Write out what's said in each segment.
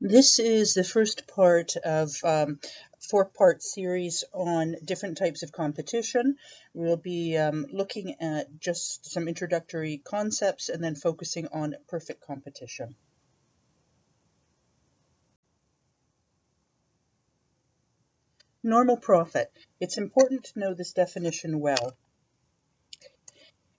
This is the first part of um, four-part series on different types of competition. We'll be um, looking at just some introductory concepts and then focusing on perfect competition. Normal profit. It's important to know this definition well.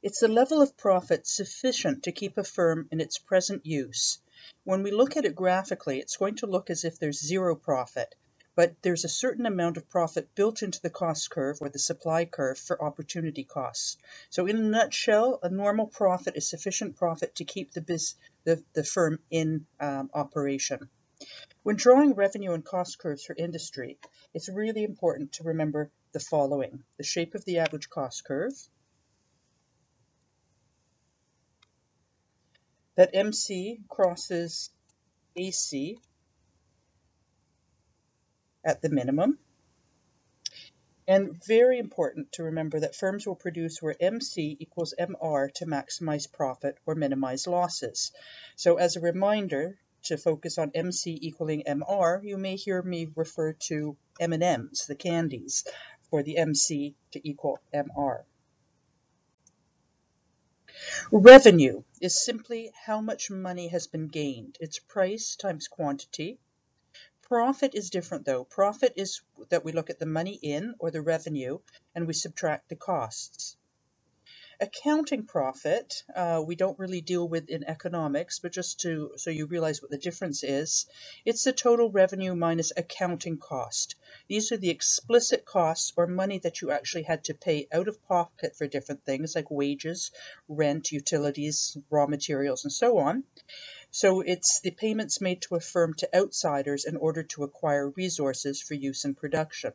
It's the level of profit sufficient to keep a firm in its present use when we look at it graphically, it's going to look as if there's zero profit, but there's a certain amount of profit built into the cost curve or the supply curve for opportunity costs. So in a nutshell, a normal profit is sufficient profit to keep the, biz, the, the firm in um, operation. When drawing revenue and cost curves for industry, it's really important to remember the following. The shape of the average cost curve, that MC crosses AC at the minimum. And very important to remember that firms will produce where MC equals MR to maximize profit or minimize losses. So as a reminder to focus on MC equaling MR, you may hear me refer to M&Ms, the candies, for the MC to equal MR. Revenue is simply how much money has been gained. It's price times quantity. Profit is different though. Profit is that we look at the money in or the revenue and we subtract the costs. Accounting profit, uh, we don't really deal with in economics, but just to so you realize what the difference is, it's the total revenue minus accounting cost. These are the explicit costs or money that you actually had to pay out of pocket for different things like wages, rent, utilities, raw materials, and so on. So it's the payments made to a firm to outsiders in order to acquire resources for use in production.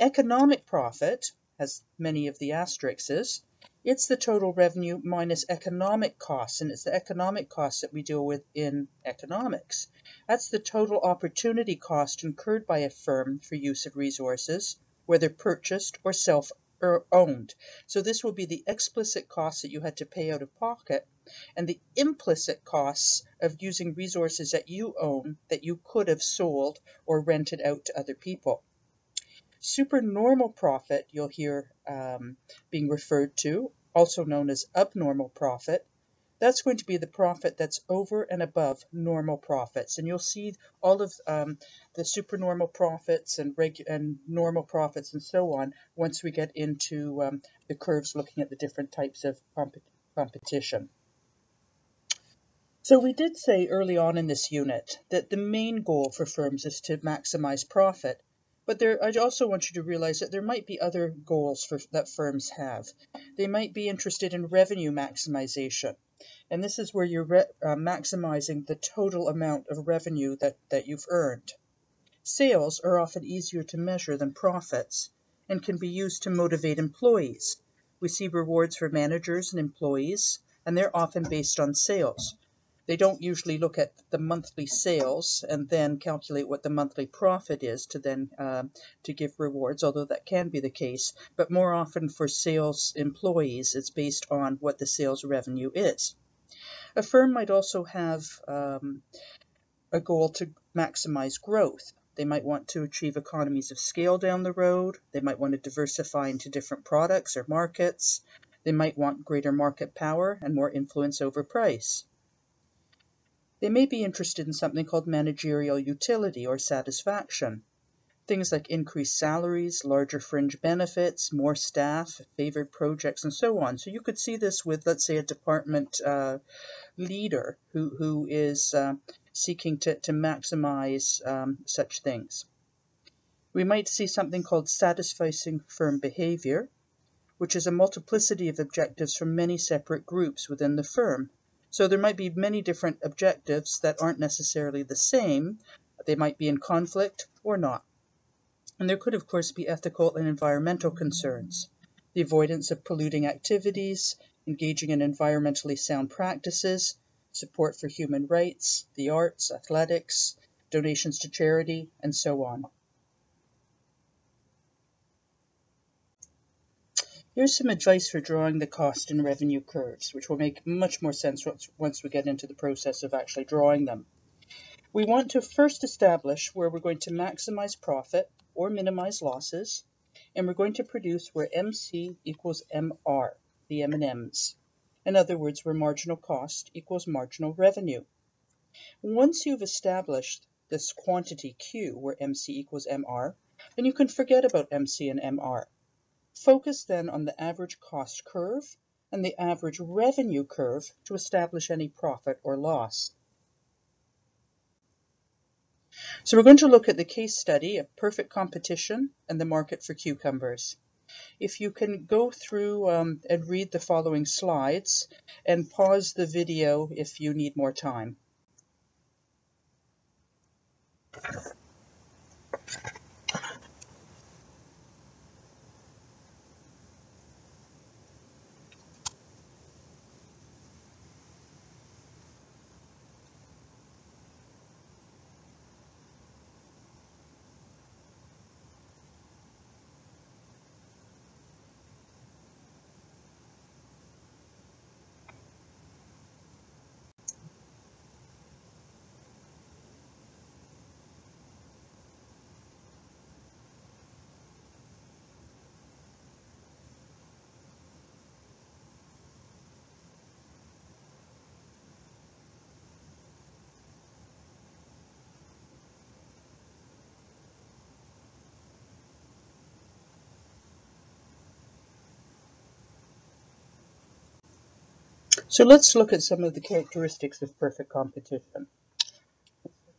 Economic profit, as many of the asterisks, it's the total revenue minus economic costs, and it's the economic costs that we deal with in economics. That's the total opportunity cost incurred by a firm for use of resources, whether purchased or self owned. So this will be the explicit costs that you had to pay out of pocket and the implicit costs of using resources that you own that you could have sold or rented out to other people. Supernormal profit, you'll hear um, being referred to, also known as abnormal profit. That's going to be the profit that's over and above normal profits. And you'll see all of um, the supernormal profits and, and normal profits and so on once we get into um, the curves looking at the different types of comp competition. So we did say early on in this unit that the main goal for firms is to maximize profit. But there, I also want you to realize that there might be other goals for, that firms have. They might be interested in revenue maximization. And this is where you're re, uh, maximizing the total amount of revenue that, that you've earned. Sales are often easier to measure than profits and can be used to motivate employees. We see rewards for managers and employees, and they're often based on sales. They don't usually look at the monthly sales and then calculate what the monthly profit is to then um, to give rewards, although that can be the case. But more often for sales employees, it's based on what the sales revenue is. A firm might also have um, a goal to maximize growth. They might want to achieve economies of scale down the road. They might want to diversify into different products or markets. They might want greater market power and more influence over price. They may be interested in something called managerial utility or satisfaction. Things like increased salaries, larger fringe benefits, more staff, favored projects, and so on. So you could see this with, let's say, a department uh, leader who, who is uh, seeking to, to maximize um, such things. We might see something called satisficing firm behavior, which is a multiplicity of objectives from many separate groups within the firm, so there might be many different objectives that aren't necessarily the same. They might be in conflict or not. And there could, of course, be ethical and environmental concerns. The avoidance of polluting activities, engaging in environmentally sound practices, support for human rights, the arts, athletics, donations to charity, and so on. Here's some advice for drawing the cost and revenue curves, which will make much more sense once we get into the process of actually drawing them. We want to first establish where we're going to maximize profit or minimize losses, and we're going to produce where MC equals MR, the M&Ms. In other words, where marginal cost equals marginal revenue. Once you've established this quantity Q, where MC equals MR, then you can forget about MC and MR. Focus then on the average cost curve and the average revenue curve to establish any profit or loss. So we're going to look at the case study of perfect competition and the market for cucumbers. If you can go through um, and read the following slides and pause the video if you need more time. So let's look at some of the characteristics of perfect competition.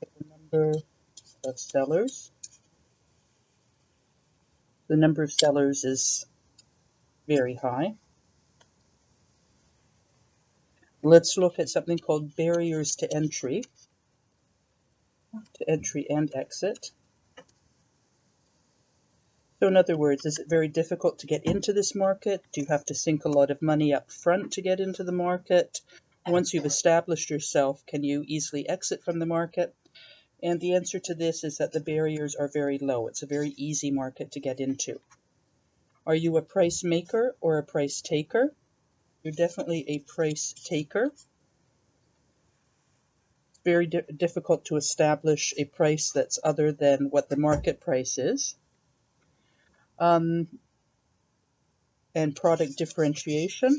The number of sellers. The number of sellers is very high. Let's look at something called barriers to entry, to entry and exit. So in other words, is it very difficult to get into this market? Do you have to sink a lot of money up front to get into the market? Once you've established yourself, can you easily exit from the market? And the answer to this is that the barriers are very low. It's a very easy market to get into. Are you a price maker or a price taker? You're definitely a price taker. It's very di difficult to establish a price that's other than what the market price is um, and product differentiation.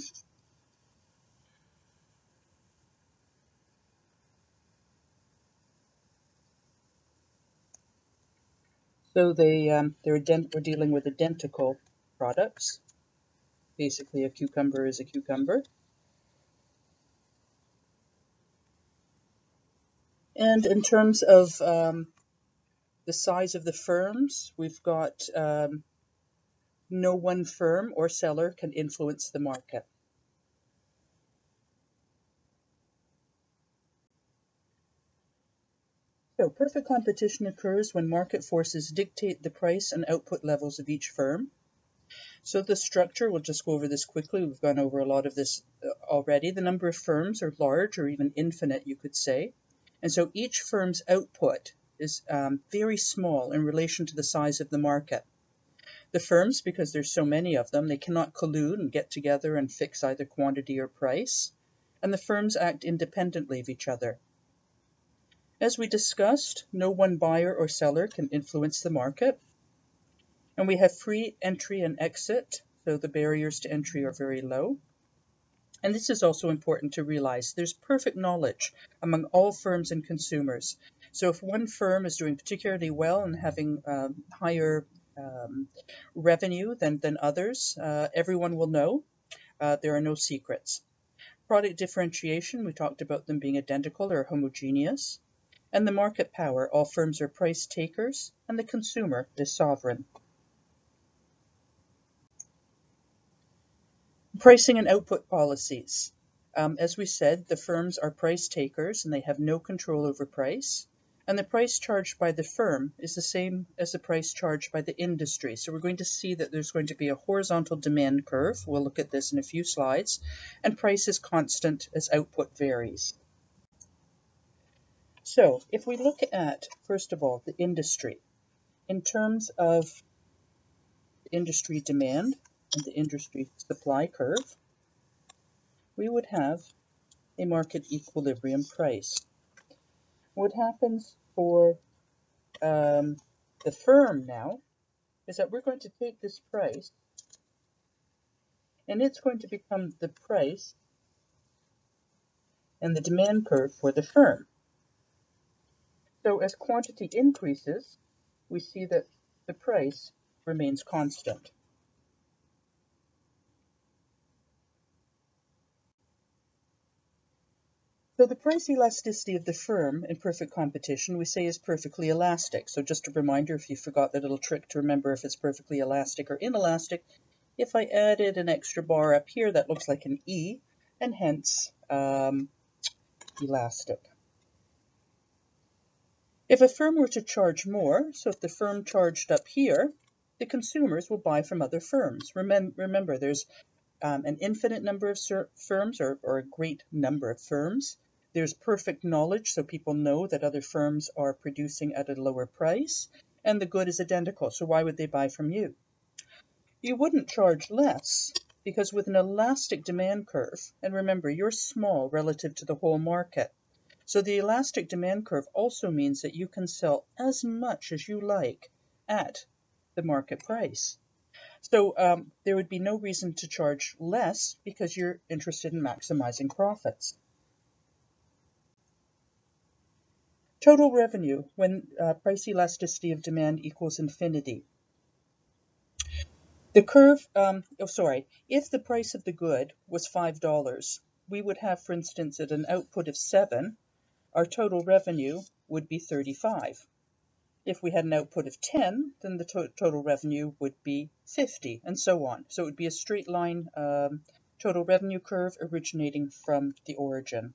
So they um, they're we're dealing with identical products. Basically, a cucumber is a cucumber. And in terms of um, the size of the firms, we've got um, no one firm or seller can influence the market. So perfect competition occurs when market forces dictate the price and output levels of each firm. So the structure, we'll just go over this quickly. We've gone over a lot of this uh, already. The number of firms are large or even infinite, you could say. And so each firm's output is um, very small in relation to the size of the market. The firms, because there's so many of them, they cannot collude and get together and fix either quantity or price, and the firms act independently of each other. As we discussed, no one buyer or seller can influence the market, and we have free entry and exit, so the barriers to entry are very low. And this is also important to realize. There's perfect knowledge among all firms and consumers. So if one firm is doing particularly well and having um, higher um, revenue than, than others. Uh, everyone will know. Uh, there are no secrets. Product differentiation, we talked about them being identical or homogeneous. And the market power, all firms are price takers, and the consumer is sovereign. Pricing and output policies. Um, as we said, the firms are price takers and they have no control over price and the price charged by the firm is the same as the price charged by the industry. So we're going to see that there's going to be a horizontal demand curve. We'll look at this in a few slides. And price is constant as output varies. So if we look at, first of all, the industry, in terms of industry demand and the industry supply curve, we would have a market equilibrium price. What happens for um, the firm now is that we're going to take this price and it's going to become the price and the demand curve for the firm. So as quantity increases, we see that the price remains constant. So the price elasticity of the firm in perfect competition we say is perfectly elastic. So just a reminder, if you forgot the little trick to remember if it's perfectly elastic or inelastic, if I added an extra bar up here, that looks like an E, and hence um, elastic. If a firm were to charge more, so if the firm charged up here, the consumers will buy from other firms. Remember, there's um, an infinite number of firms or, or, a great number of firms. There's perfect knowledge, so people know that other firms are producing at a lower price, and the good is identical, so why would they buy from you? You wouldn't charge less, because with an elastic demand curve, and remember, you're small relative to the whole market, so the elastic demand curve also means that you can sell as much as you like at the market price. So um, there would be no reason to charge less because you're interested in maximizing profits. Total revenue when uh, price elasticity of demand equals infinity. The curve, um, oh sorry, if the price of the good was $5, we would have, for instance, at an output of 7, our total revenue would be 35. If we had an output of 10, then the to total revenue would be 50, and so on. So it would be a straight line um, total revenue curve originating from the origin.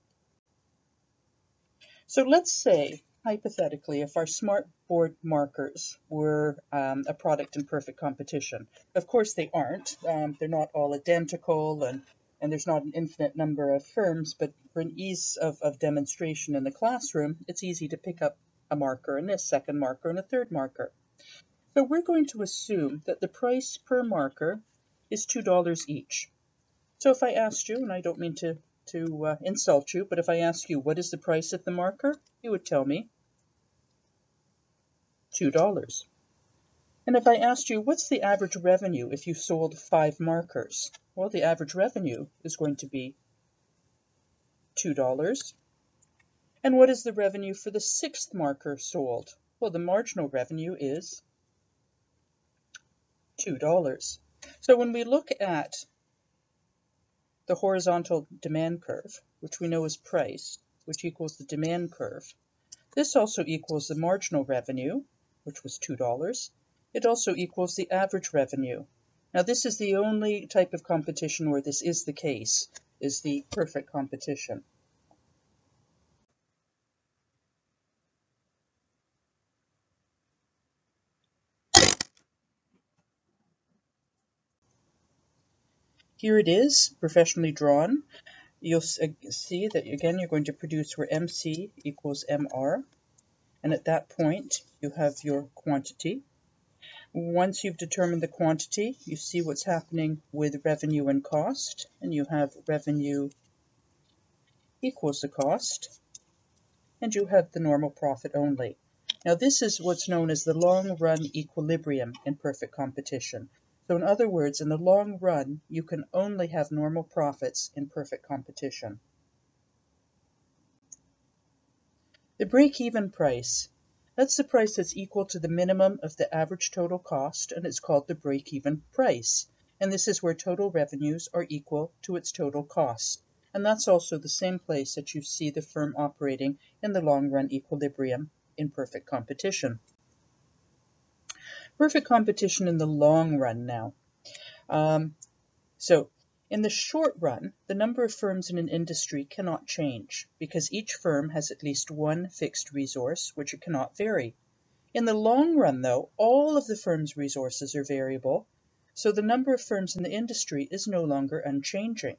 So let's say, hypothetically, if our smartboard markers were um, a product in perfect competition. Of course they aren't. Um, they're not all identical and, and there's not an infinite number of firms, but for an ease of, of demonstration in the classroom, it's easy to pick up a marker and a second marker and a third marker. So we're going to assume that the price per marker is $2 each. So if I asked you, and I don't mean to to uh, insult you, but if I ask you what is the price of the marker, you would tell me $2. And if I asked you what's the average revenue if you sold five markers, well, the average revenue is going to be $2. And what is the revenue for the sixth marker sold? Well, the marginal revenue is $2. So when we look at the horizontal demand curve, which we know is price, which equals the demand curve. This also equals the marginal revenue, which was $2. It also equals the average revenue. Now this is the only type of competition where this is the case, is the perfect competition. Here it is, professionally drawn. You'll see that again you're going to produce where MC equals MR. And at that point, you have your quantity. Once you've determined the quantity, you see what's happening with revenue and cost. And you have revenue equals the cost. And you have the normal profit only. Now this is what's known as the long run equilibrium in perfect competition. So in other words, in the long run, you can only have normal profits in perfect competition. The break-even price. That's the price that's equal to the minimum of the average total cost, and it's called the break-even price. And this is where total revenues are equal to its total costs. And that's also the same place that you see the firm operating in the long-run equilibrium in perfect competition perfect competition in the long run now. Um, so in the short run, the number of firms in an industry cannot change because each firm has at least one fixed resource, which it cannot vary. In the long run, though, all of the firm's resources are variable, so the number of firms in the industry is no longer unchanging.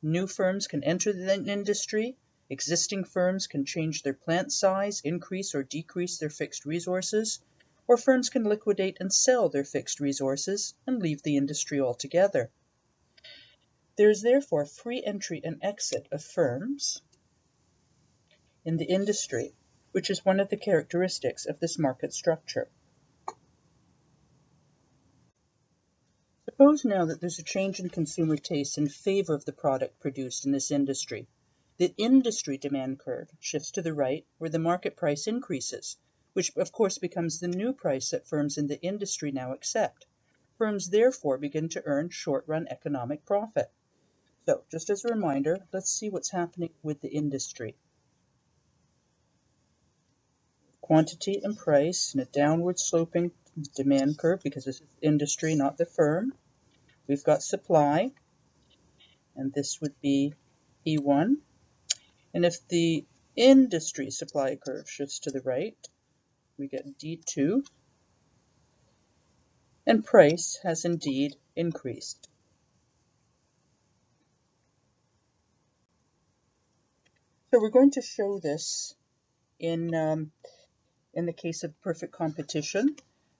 New firms can enter the industry, existing firms can change their plant size, increase or decrease their fixed resources, or firms can liquidate and sell their fixed resources and leave the industry altogether. There is therefore free entry and exit of firms in the industry. which is one of the characteristics of this market structure. Suppose now that there's a change in consumer tastes in favor of the product produced in this industry. The industry demand curve shifts to the right where the market price increases, which of course becomes the new price that firms in the industry now accept. Firms therefore begin to earn short-run economic profit. So just as a reminder, let's see what's happening with the industry. Quantity and price in a downward sloping demand curve because this is industry, not the firm. We've got supply, and this would be E1. And if the industry supply curve shifts to the right, we get D2. And price has indeed increased. So we're going to show this in, um, in the case of perfect competition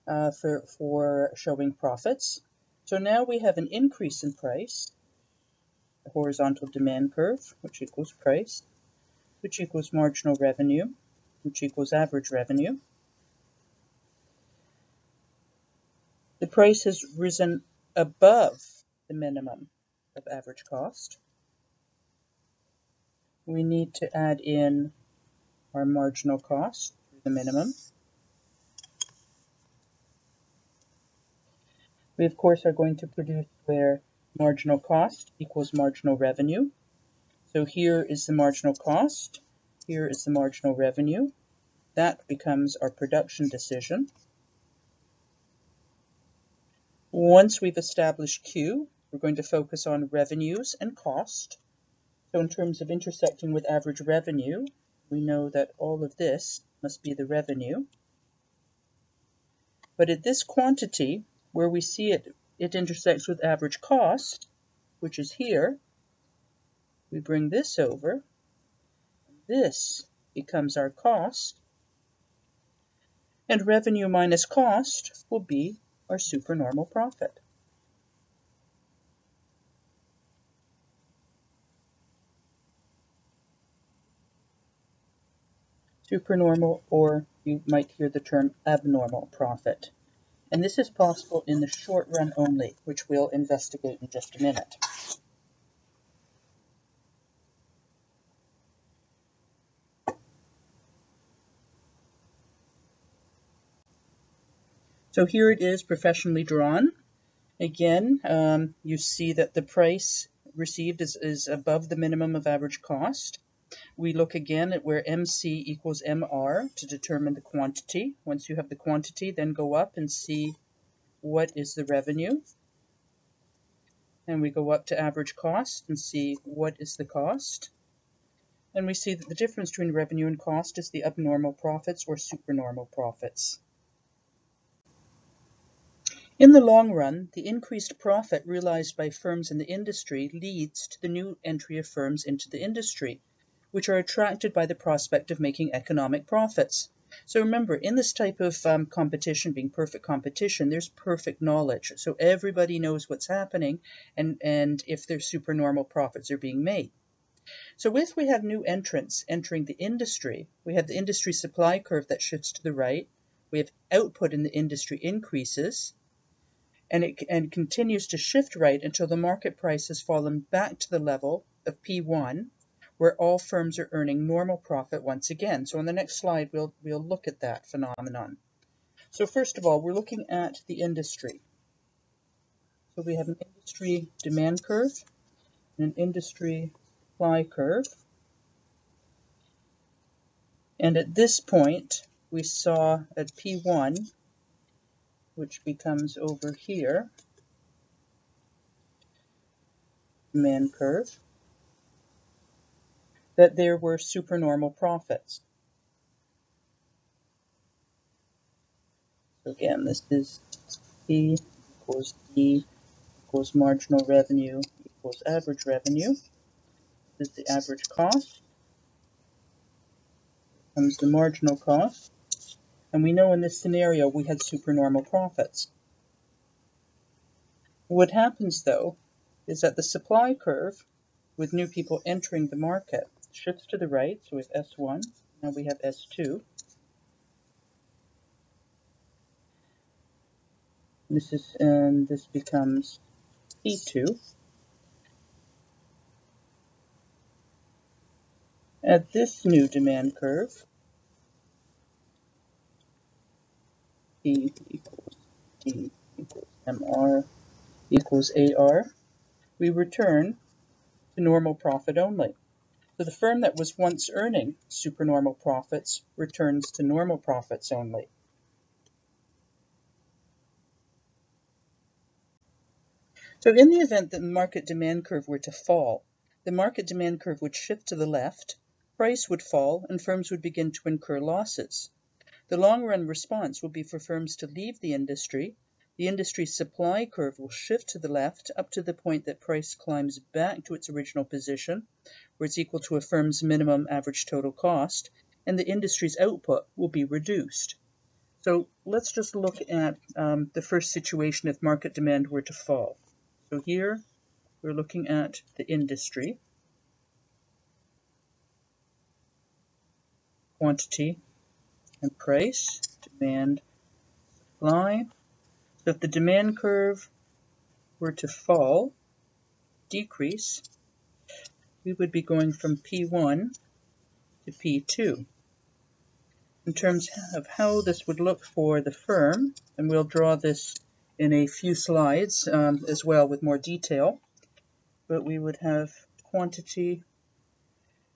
uh, for, for showing profits. So now we have an increase in price, the horizontal demand curve, which equals price, which equals marginal revenue, which equals average revenue. Price has risen above the minimum of average cost. We need to add in our marginal cost to the minimum. We of course are going to produce where marginal cost equals marginal revenue. So here is the marginal cost, here is the marginal revenue. That becomes our production decision. Once we've established Q, we're going to focus on revenues and cost. So in terms of intersecting with average revenue, we know that all of this must be the revenue. But at this quantity, where we see it, it intersects with average cost, which is here. We bring this over. This becomes our cost. And revenue minus cost will be our supernormal profit. Supernormal, or you might hear the term abnormal profit and this is possible in the short run only, which we'll investigate in just a minute. So here it is professionally drawn. Again, um, you see that the price received is, is above the minimum of average cost. We look again at where MC equals MR to determine the quantity. Once you have the quantity, then go up and see what is the revenue. And we go up to average cost and see what is the cost. And we see that the difference between revenue and cost is the abnormal profits or supernormal profits. In the long run, the increased profit realized by firms in the industry leads to the new entry of firms into the industry, which are attracted by the prospect of making economic profits. So remember, in this type of um, competition, being perfect competition, there's perfect knowledge. So everybody knows what's happening and, and if their supernormal profits are being made. So if we have new entrants entering the industry, we have the industry supply curve that shifts to the right, we have output in the industry increases, and it and continues to shift right until the market price has fallen back to the level of P1, where all firms are earning normal profit once again. So on the next slide, we'll, we'll look at that phenomenon. So first of all, we're looking at the industry. So we have an industry demand curve and an industry supply curve. And at this point, we saw at P1, which becomes over here, demand curve, that there were supernormal profits. So again, this is P equals D equals marginal revenue equals average revenue. This is the average cost. Comes the marginal cost. And we know in this scenario we had supernormal profits. What happens though is that the supply curve with new people entering the market shifts to the right, so with S1, Now we have S2. This is and this becomes P2. At this new demand curve, P equals D equals MR equals AR, we return to normal profit only. So the firm that was once earning supernormal profits returns to normal profits only. So in the event that the market demand curve were to fall, the market demand curve would shift to the left, price would fall, and firms would begin to incur losses. The long-run response will be for firms to leave the industry. The industry supply curve will shift to the left up to the point that price climbs back to its original position, where it's equal to a firm's minimum average total cost, and the industry's output will be reduced. So let's just look at um, the first situation if market demand were to fall. So here we're looking at the industry, quantity and price, demand, supply. So if the demand curve were to fall, decrease, we would be going from P1 to P2. In terms of how this would look for the firm, and we'll draw this in a few slides um, as well with more detail. But we would have quantity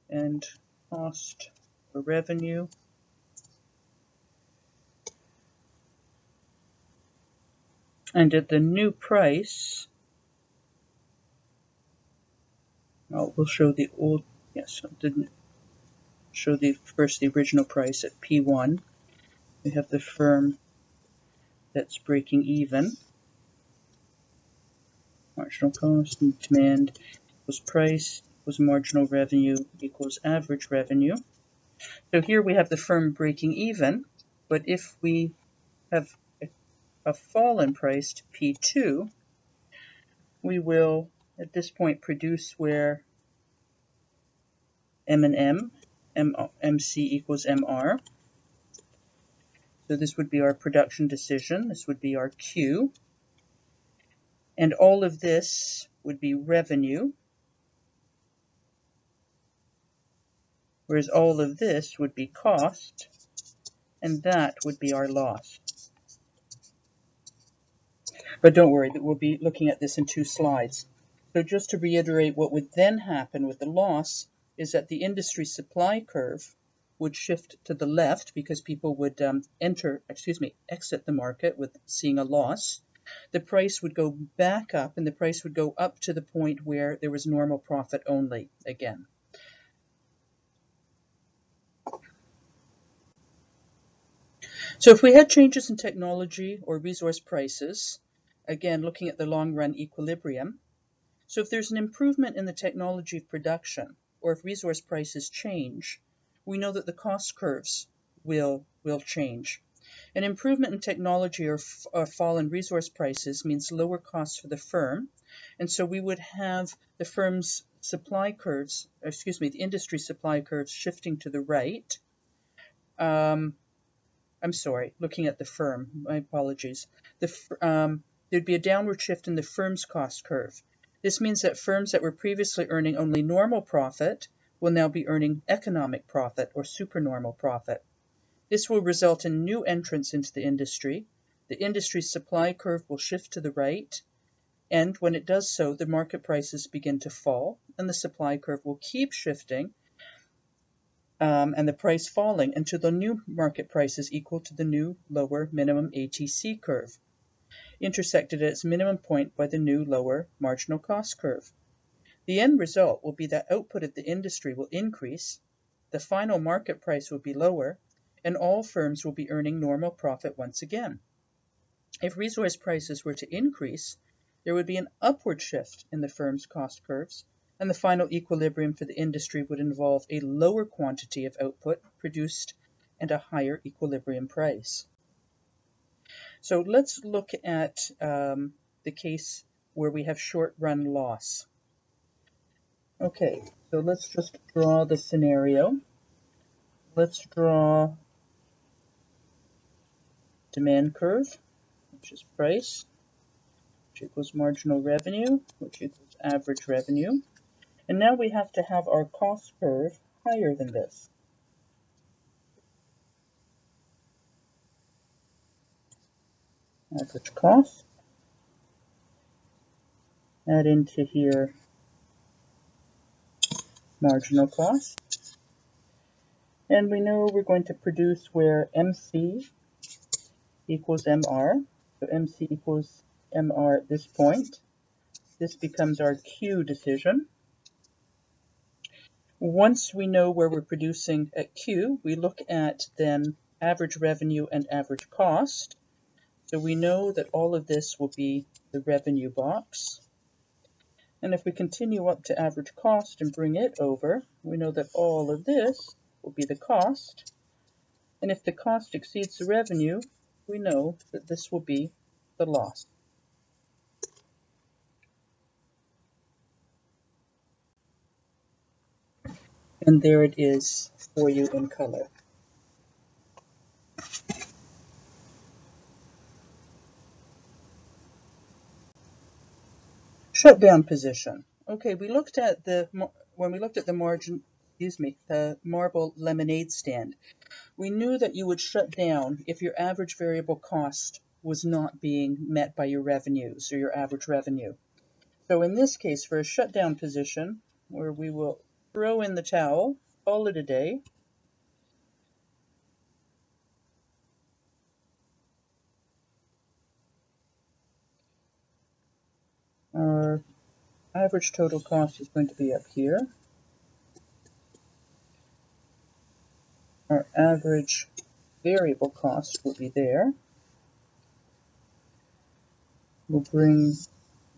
and cost or revenue. And at the new price, well, we'll show the old, yes, I didn't show the first the original price at P1. We have the firm that's breaking even. Marginal cost and demand equals price equals marginal revenue equals average revenue. So here we have the firm breaking even, but if we have a fall in price to P2, we will at this point produce where M and M, M MC equals MR. So this would be our production decision. This would be our Q. And all of this would be revenue. Whereas all of this would be cost. And that would be our loss. But don't worry, we'll be looking at this in two slides. So just to reiterate, what would then happen with the loss is that the industry supply curve would shift to the left because people would um, enter, excuse me, exit the market with seeing a loss. The price would go back up and the price would go up to the point where there was normal profit only again. So if we had changes in technology or resource prices, again, looking at the long run equilibrium, so if there's an improvement in the technology of production, or if resource prices change, we know that the cost curves will, will change. An improvement in technology or, or fall in resource prices means lower costs for the firm. And so we would have the firm's supply curves, excuse me, the industry supply curves shifting to the right. Um, I'm sorry, looking at the firm, my apologies. The, um, there'd be a downward shift in the firm's cost curve. This means that firms that were previously earning only normal profit will now be earning economic profit or supernormal profit. This will result in new entrants into the industry. The industry's supply curve will shift to the right, and when it does so, the market prices begin to fall, and the supply curve will keep shifting um, and the price falling until the new market price is equal to the new lower minimum ATC curve, intersected at its minimum point by the new lower marginal cost curve. The end result will be that output of the industry will increase, the final market price will be lower, and all firms will be earning normal profit once again. If resource prices were to increase, there would be an upward shift in the firm's cost curves, and the final equilibrium for the industry would involve a lower quantity of output produced and a higher equilibrium price. So let's look at um, the case where we have short run loss. Okay, so let's just draw the scenario let's draw demand curve, which is price, which equals marginal revenue, which equals average revenue. And now we have to have our cost curve higher than this. Average cost. Add into here marginal cost. And we know we're going to produce where MC equals MR. So MC equals MR at this point. This becomes our Q decision. Once we know where we're producing at Q, we look at then average revenue and average cost. So we know that all of this will be the revenue box. And if we continue up to average cost and bring it over, we know that all of this will be the cost. And if the cost exceeds the revenue, we know that this will be the loss. And there it is for you in color. Shutdown position. Okay, we looked at the, when we looked at the margin, excuse me, the marble lemonade stand, we knew that you would shut down if your average variable cost was not being met by your revenues or your average revenue. So in this case, for a shutdown position, where we will throw in the towel, call it a day. Our average total cost is going to be up here. Our average variable cost will be there. We'll bring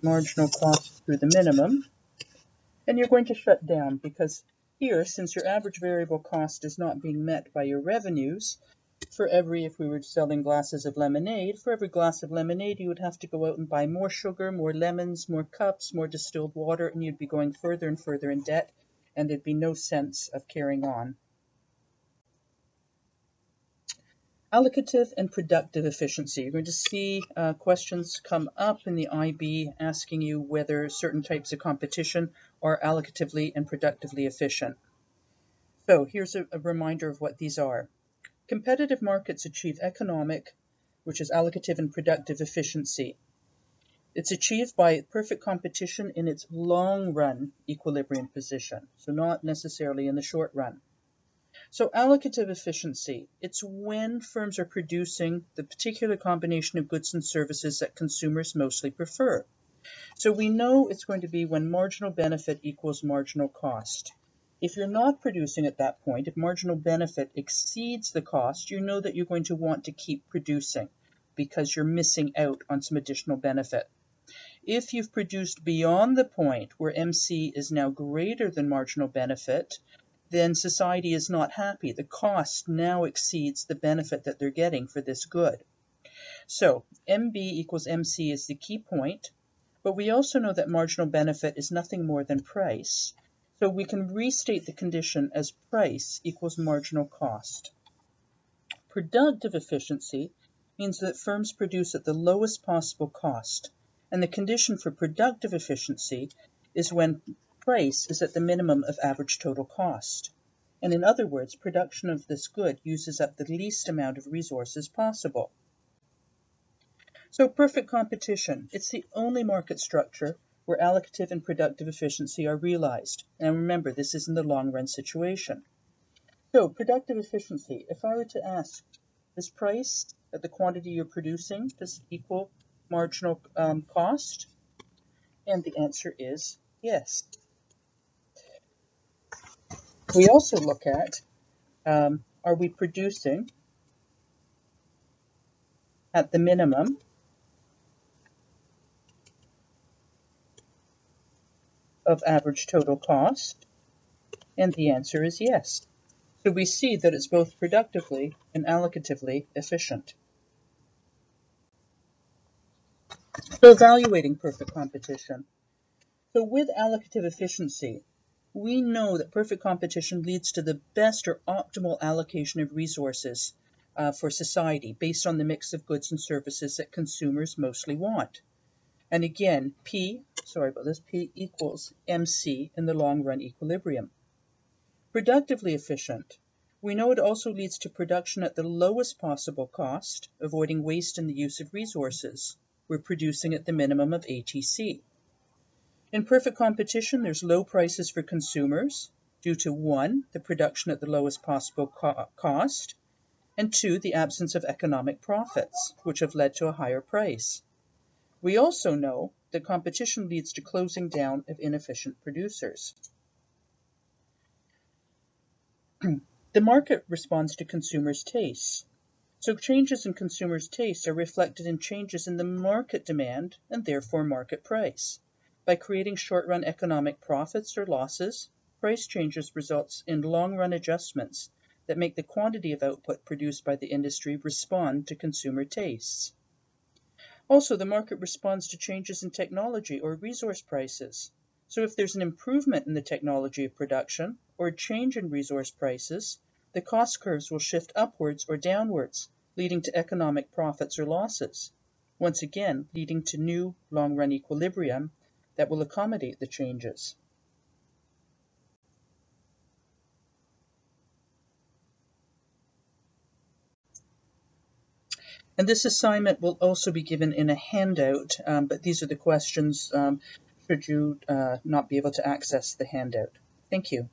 marginal cost through the minimum and you're going to shut down because here, since your average variable cost is not being met by your revenues, for every, if we were selling glasses of lemonade, for every glass of lemonade, you would have to go out and buy more sugar, more lemons, more cups, more distilled water, and you'd be going further and further in debt, and there'd be no sense of carrying on. Allocative and productive efficiency. You're going to see uh, questions come up in the IB asking you whether certain types of competition are allocatively and productively efficient. So here's a, a reminder of what these are. Competitive markets achieve economic, which is allocative and productive efficiency. It's achieved by perfect competition in its long run equilibrium position, so not necessarily in the short run. So allocative efficiency, it's when firms are producing the particular combination of goods and services that consumers mostly prefer. So we know it's going to be when marginal benefit equals marginal cost. If you're not producing at that point, if marginal benefit exceeds the cost, you know that you're going to want to keep producing because you're missing out on some additional benefit. If you've produced beyond the point where MC is now greater than marginal benefit, then society is not happy. The cost now exceeds the benefit that they're getting for this good. So MB equals MC is the key point, but we also know that marginal benefit is nothing more than price. So we can restate the condition as price equals marginal cost. Productive efficiency means that firms produce at the lowest possible cost, and the condition for productive efficiency is when price is at the minimum of average total cost. And in other words, production of this good uses up the least amount of resources possible. So perfect competition, it's the only market structure where allocative and productive efficiency are realized. And remember, this is in the long run situation. So productive efficiency, if I were to ask, is price at the quantity you're producing, does equal marginal um, cost? And the answer is yes. We also look at, um, are we producing at the minimum of average total cost? And the answer is yes. So we see that it's both productively and allocatively efficient. So evaluating perfect competition. So with allocative efficiency, we know that perfect competition leads to the best or optimal allocation of resources uh, for society based on the mix of goods and services that consumers mostly want. And again, P, sorry about this, P equals MC in the long run equilibrium. Productively efficient. We know it also leads to production at the lowest possible cost, avoiding waste in the use of resources. We're producing at the minimum of ATC. In perfect competition, there's low prices for consumers due to one, the production at the lowest possible co cost, and two, the absence of economic profits, which have led to a higher price. We also know that competition leads to closing down of inefficient producers. the market responds to consumers' tastes. So changes in consumers' tastes are reflected in changes in the market demand and therefore market price. By creating short-run economic profits or losses, price changes results in long-run adjustments that make the quantity of output produced by the industry respond to consumer tastes. Also, the market responds to changes in technology or resource prices. So if there's an improvement in the technology of production or a change in resource prices, the cost curves will shift upwards or downwards, leading to economic profits or losses. Once again, leading to new long-run equilibrium that will accommodate the changes. And this assignment will also be given in a handout, um, but these are the questions um, should you uh, not be able to access the handout. Thank you.